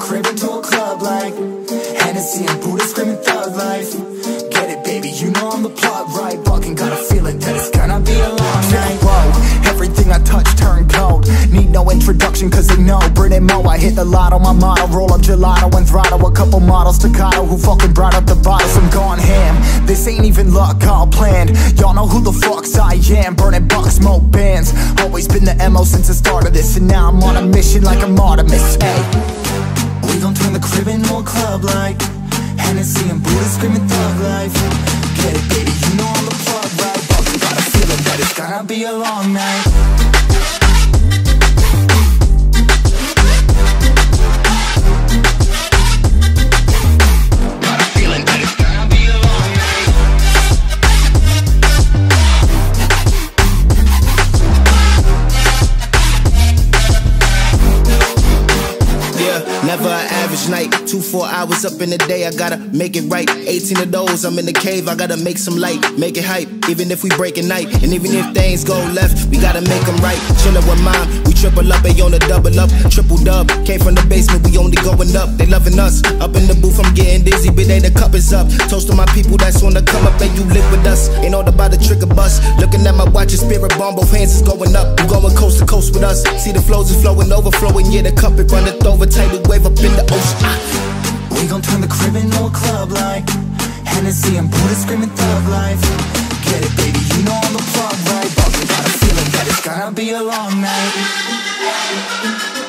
crib into a club like Hennessy and Buddha screaming thug life. Get it baby, you know I'm the plot right. Fucking got a feeling that it's gonna be a long night. Road. everything I touch turn cold. Need no introduction cause they know. Brit and Mo, I hit the lot on my motto Roll up gelato and throttle. A couple models to Kyle who fucking brought up the bottles I'm gone ham, this ain't even luck, all planned. Y'all know who the fucks I am. Burning bucks, smoke bands. Always been the MO since the start of this. And now I'm on a mission like I'm Artemis, ayy we gon' turn the crib into a club like Hennessy and Buddha screaming thug life. Get it baby, you know I'm the plug right? But we got a feeling that it's gonna be a long night never an average night. Two, four hours up in the day, I gotta make it right. 18 of those, I'm in the cave, I gotta make some light, make it hype. Even if we break a night, and even if things go left, we gotta make them right. Chillin' with mom, we triple up, they on the double up, triple dub. Came from the basement, we only going up, they loving us. Up in the booth, I'm getting dizzy, but they the cup is up. Toast to my people that's on the come up, and you live with us. Ain't all about the trick trigger bus. Looking at my watch, your spirit bomb, both hands is going up. We going coast to coast with us. See the flows is flowing, overflowing, yeah, the cup it runneth over, tidal wave up in the ocean. We gon' turn the crib into a club like Hennessy and Buddha screaming thug life. Get it baby, you know I'm the plug right? But we got a feeling that it's gonna be a long night